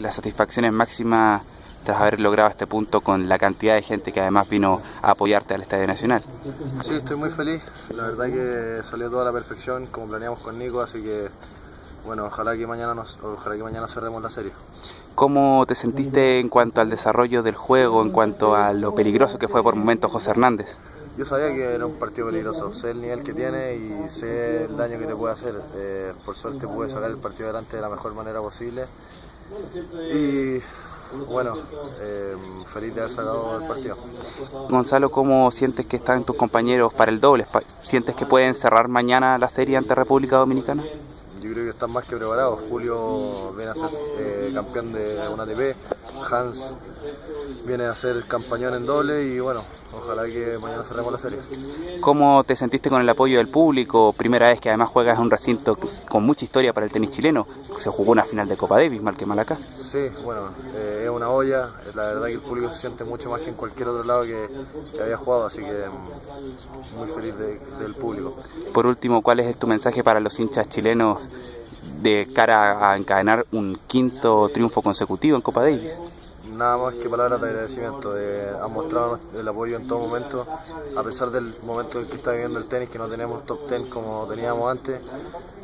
La satisfacción es máxima tras haber logrado este punto con la cantidad de gente que además vino a apoyarte al Estadio Nacional. Sí, estoy muy feliz. La verdad que salió toda la perfección como planeamos con Nico, así que bueno, ojalá que mañana nos, ojalá que mañana cerremos la serie. ¿Cómo te sentiste en cuanto al desarrollo del juego, en cuanto a lo peligroso que fue por momentos José Hernández? Yo sabía que era un partido peligroso, sé el nivel que tiene y sé el daño que te puede hacer. Eh, por suerte pude sacar el partido adelante de la mejor manera posible. Y bueno, eh, feliz de haber sacado el partido. Gonzalo, ¿cómo sientes que están tus compañeros para el doble? ¿Sientes que pueden cerrar mañana la serie ante República Dominicana? Yo creo que están más que preparados. Julio viene a ser eh, campeón de una ATP, Hans viene a ser campañón en doble y bueno, ojalá que mañana cerremos la serie. ¿Cómo te sentiste con el apoyo del público? Primera vez que además juegas en un recinto con mucha historia para el tenis chileno. Se jugó una final de Copa Davis, mal que mal acá. Sí, bueno, eh, es una olla. La verdad que el público se siente mucho más que en cualquier otro lado que, que había jugado, así que mm, muy feliz de, del público. Por último, ¿cuál es tu mensaje para los hinchas chilenos de cara a encadenar un quinto triunfo consecutivo en Copa Davis? nada más que palabras de agradecimiento. Eh, han mostrado el apoyo en todo momento, a pesar del momento en que está viviendo el tenis, que no tenemos top ten como teníamos antes.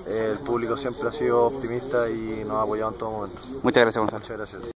Eh, el público siempre ha sido optimista y nos ha apoyado en todo momento. Muchas gracias, Gonzalo. Muchas gracias.